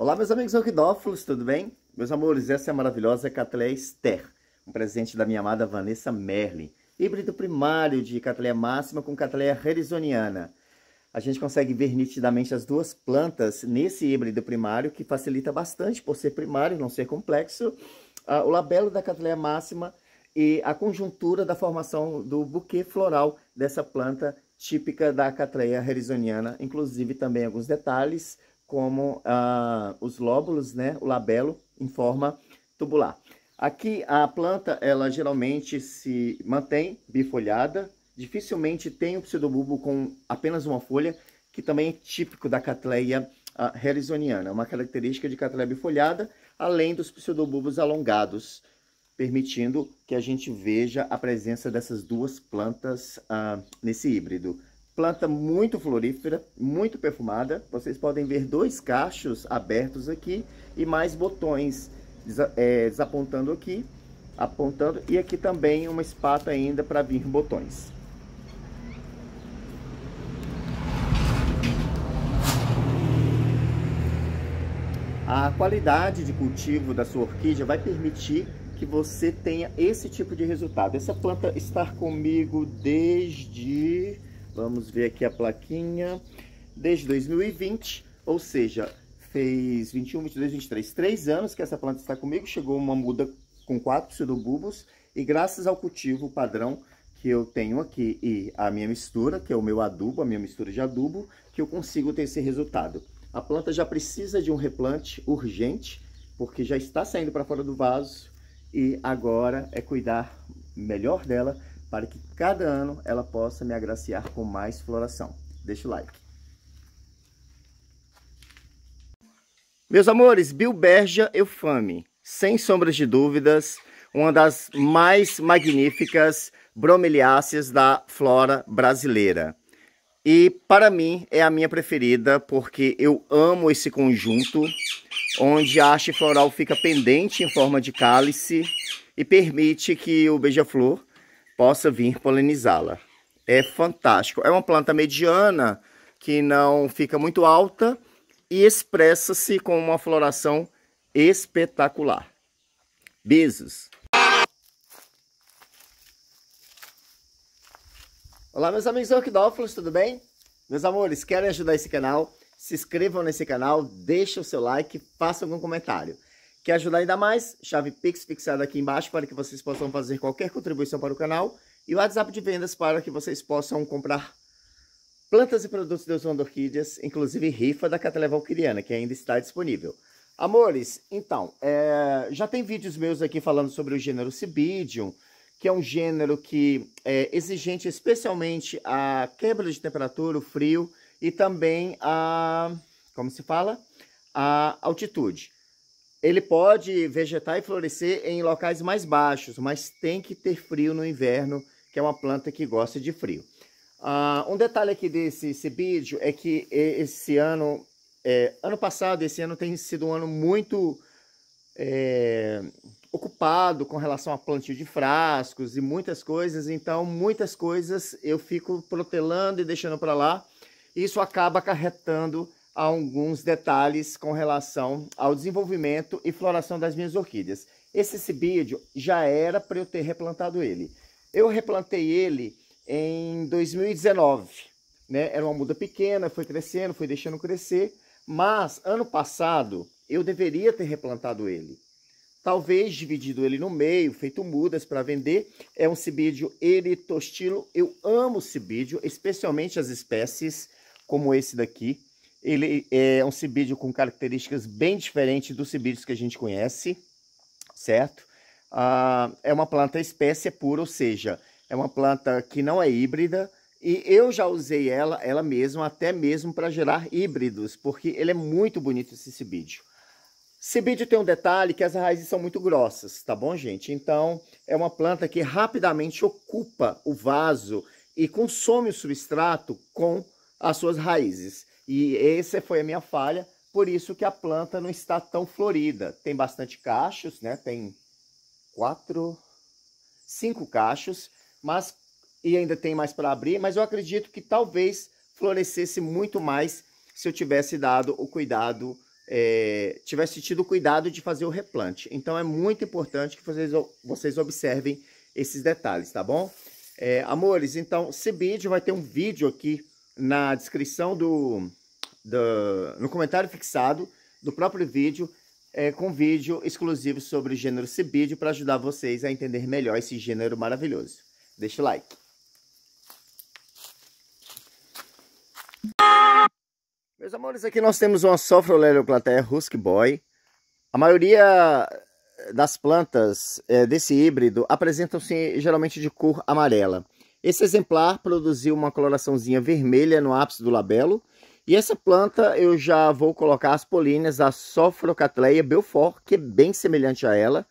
Olá, meus amigos orquidófilos, tudo bem? Meus amores, essa é a maravilhosa Catleia Esther, um presente da minha amada Vanessa Merlin, híbrido primário de Catleia máxima com Catleia harrisoniana. A gente consegue ver nitidamente as duas plantas nesse híbrido primário, que facilita bastante por ser primário, não ser complexo, o labelo da Catleia máxima e a conjuntura da formação do buquê floral dessa planta típica da Catleia harrisoniana, inclusive também alguns detalhes como ah, os lóbulos, né, o labelo em forma tubular. Aqui a planta, ela geralmente se mantém bifolhada, dificilmente tem o pseudobulbo com apenas uma folha, que também é típico da Catleia uh, harrisoniana, uma característica de Catleia bifolhada, além dos pseudobulbos alongados, permitindo que a gente veja a presença dessas duas plantas uh, nesse híbrido. Planta muito florífera, muito perfumada. Vocês podem ver dois cachos abertos aqui e mais botões é, desapontando aqui, apontando. E aqui também uma espata ainda para vir botões. A qualidade de cultivo da sua orquídea vai permitir que você tenha esse tipo de resultado. Essa planta está comigo desde Vamos ver aqui a plaquinha. Desde 2020, ou seja, fez 21, 22, 23, três anos que essa planta está comigo. Chegou uma muda com quatro pseudobulbos e graças ao cultivo padrão que eu tenho aqui e a minha mistura, que é o meu adubo, a minha mistura de adubo, que eu consigo ter esse resultado. A planta já precisa de um replante urgente, porque já está saindo para fora do vaso e agora é cuidar melhor dela para que cada ano ela possa me agraciar com mais floração. Deixa o like. Meus amores, Bilbergia eufame, sem sombras de dúvidas, uma das mais magníficas bromeliáceas da flora brasileira. E para mim é a minha preferida porque eu amo esse conjunto, onde a haste floral fica pendente em forma de cálice e permite que o beija-flor possa vir polinizá-la. É fantástico. É uma planta mediana que não fica muito alta e expressa-se com uma floração espetacular. Beijos! Olá, meus amigos orquidófilos, tudo bem? Meus amores, querem ajudar esse canal? Se inscrevam nesse canal, deixem o seu like, façam algum comentário. Quer ajudar ainda mais? Chave Pix fixada aqui embaixo para que vocês possam fazer qualquer contribuição para o canal. E o WhatsApp de vendas para que vocês possam comprar plantas e produtos de Oswaldo Orquídeas, inclusive rifa da Cataleia Valquiriana, que ainda está disponível. Amores, então, é, já tem vídeos meus aqui falando sobre o gênero Cibidium, que é um gênero que é exigente especialmente a quebra de temperatura, o frio e também a, como se fala, a altitude. Ele pode vegetar e florescer em locais mais baixos, mas tem que ter frio no inverno, que é uma planta que gosta de frio. Uh, um detalhe aqui desse vídeo é que esse ano, é, ano passado, esse ano tem sido um ano muito é, ocupado com relação a plantio de frascos e muitas coisas, então muitas coisas eu fico protelando e deixando para lá. Isso acaba acarretando alguns detalhes com relação ao desenvolvimento e floração das minhas orquídeas. Esse cibídio já era para eu ter replantado ele. Eu replantei ele em 2019, né? Era uma muda pequena, foi crescendo, foi deixando crescer, mas ano passado eu deveria ter replantado ele. Talvez dividido ele no meio, feito mudas para vender. É um cibídio eritostilo. Eu amo cibídio, especialmente as espécies como esse daqui, ele é um cibídio com características bem diferentes dos cibídios que a gente conhece, certo? Ah, é uma planta espécie pura, ou seja, é uma planta que não é híbrida, e eu já usei ela, ela mesma, até mesmo para gerar híbridos, porque ele é muito bonito esse cibídio. Cibídio tem um detalhe que as raízes são muito grossas, tá bom, gente? Então, é uma planta que rapidamente ocupa o vaso e consome o substrato com as suas raízes. E essa foi a minha falha, por isso que a planta não está tão florida. Tem bastante cachos, né? Tem quatro, cinco cachos, mas e ainda tem mais para abrir, mas eu acredito que talvez florescesse muito mais se eu tivesse dado o cuidado é, tivesse tido cuidado de fazer o replante. Então é muito importante que vocês, vocês observem esses detalhes, tá bom? É, amores, então, esse vídeo vai ter um vídeo aqui na descrição do, do no comentário fixado do próprio vídeo, é, com vídeo exclusivo sobre o gênero cibídeo para ajudar vocês a entender melhor esse gênero maravilhoso. Deixa o like. Meus amores, aqui nós temos uma Sophrolelioplateia Rusk Boy. A maioria das plantas é, desse híbrido apresentam-se geralmente de cor amarela. Esse exemplar produziu uma coloraçãozinha vermelha no ápice do labelo. E essa planta eu já vou colocar as políneas da Sophrocatleia Belfort, que é bem semelhante a ela,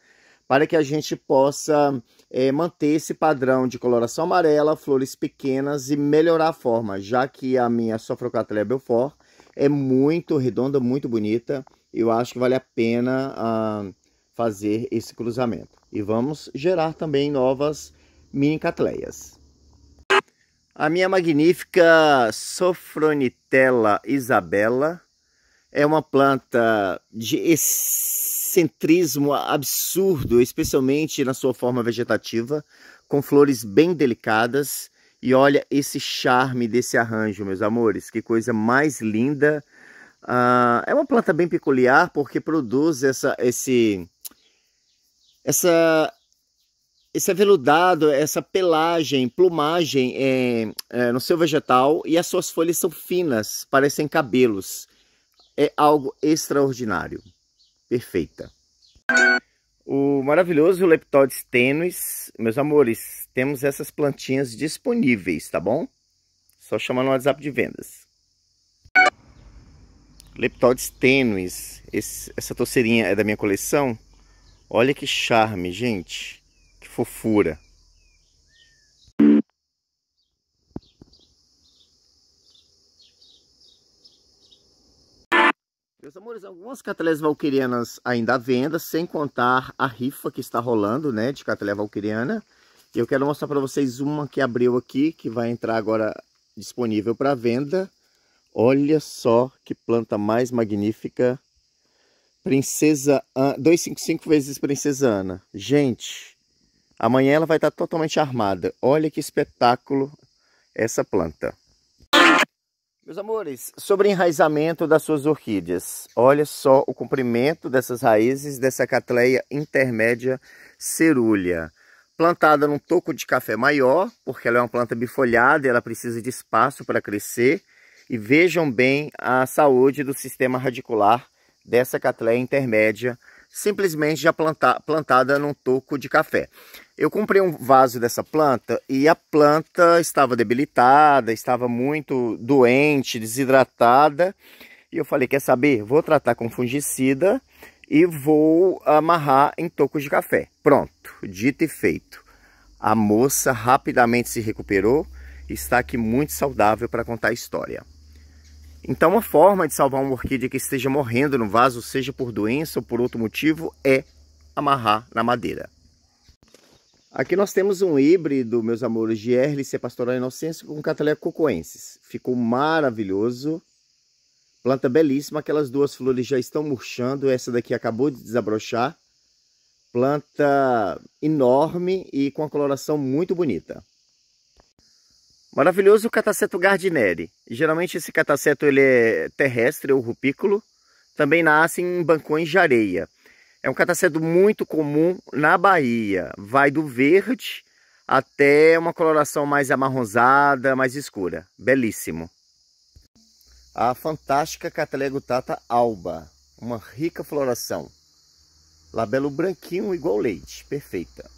para que a gente possa é, manter esse padrão de coloração amarela, flores pequenas e melhorar a forma, já que a minha Sophrocatleia Belfort é muito redonda, muito bonita. Eu acho que vale a pena uh, fazer esse cruzamento. E vamos gerar também novas mini catleias. A minha magnífica Sofronitella Isabella é uma planta de excentrismo absurdo, especialmente na sua forma vegetativa, com flores bem delicadas. E olha esse charme desse arranjo, meus amores, que coisa mais linda. Uh, é uma planta bem peculiar porque produz essa, esse, essa esse aveludado, essa pelagem, plumagem é, é, no seu vegetal e as suas folhas são finas, parecem cabelos. É algo extraordinário. Perfeita. O maravilhoso Leptodes tenuis, meus amores, temos essas plantinhas disponíveis, tá bom? Só chamar no WhatsApp de vendas. Leptodes tenuis, esse, essa torceirinha é da minha coleção. Olha que charme, gente fofura. Meus amores, algumas catelés valquirianas ainda à venda, sem contar a rifa que está rolando, né, de catelé valquiriana. E eu quero mostrar para vocês uma que abriu aqui, que vai entrar agora disponível para venda. Olha só que planta mais magnífica. Princesa 255 vezes Princesa Ana. Gente, Amanhã ela vai estar totalmente armada. Olha que espetáculo essa planta. Meus amores, sobre enraizamento das suas orquídeas. Olha só o comprimento dessas raízes dessa catleia intermédia cerúlea. Plantada num toco de café maior, porque ela é uma planta bifolhada e ela precisa de espaço para crescer. E vejam bem a saúde do sistema radicular dessa catleia intermédia simplesmente já planta, plantada num toco de café. Eu comprei um vaso dessa planta e a planta estava debilitada, estava muito doente, desidratada. E eu falei, quer saber? Vou tratar com fungicida e vou amarrar em tocos de café. Pronto, dito e feito. A moça rapidamente se recuperou e está aqui muito saudável para contar a história. Então, uma forma de salvar uma orquídea que esteja morrendo no vaso, seja por doença ou por outro motivo, é amarrar na madeira. Aqui nós temos um híbrido, meus amores, de Erlice Pastoral Inocência com Cataleia cocoensis. Ficou maravilhoso. Planta belíssima, aquelas duas flores já estão murchando, essa daqui acabou de desabrochar. Planta enorme e com a coloração muito bonita. Maravilhoso o cataceto gardineri. Geralmente esse cataceto ele é terrestre ou rupículo. Também nasce em bancões de areia. É um cataceto muito comum na Bahia. Vai do verde até uma coloração mais amarronzada, mais escura. Belíssimo. A fantástica Cataleia alba. Uma rica floração. Labelo branquinho igual leite. Perfeita.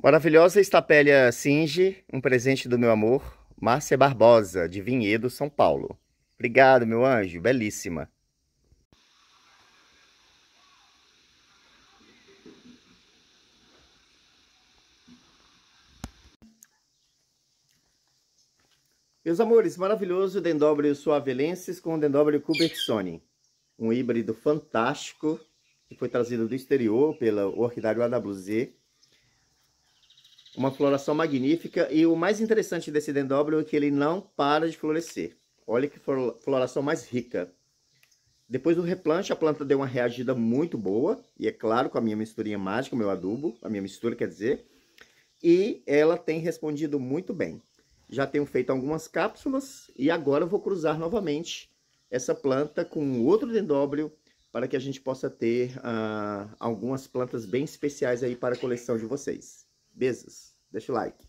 Maravilhosa estapélia Singe, um presente do meu amor, Márcia Barbosa, de Vinhedo, São Paulo. Obrigado, meu anjo, belíssima. Meus amores, maravilhoso Dendróbio suavelensis com Dendróbio cubertsoni. Um híbrido fantástico que foi trazido do exterior pela Orquidário AWZ uma floração magnífica e o mais interessante desse dendróbio é que ele não para de florescer. Olha que floração mais rica. Depois do replante, a planta deu uma reagida muito boa, e é claro, com a minha misturinha mágica, o meu adubo, a minha mistura quer dizer, e ela tem respondido muito bem. Já tenho feito algumas cápsulas e agora vou cruzar novamente essa planta com outro dendróbio para que a gente possa ter uh, algumas plantas bem especiais aí para a coleção de vocês. Beijos, deixa o like.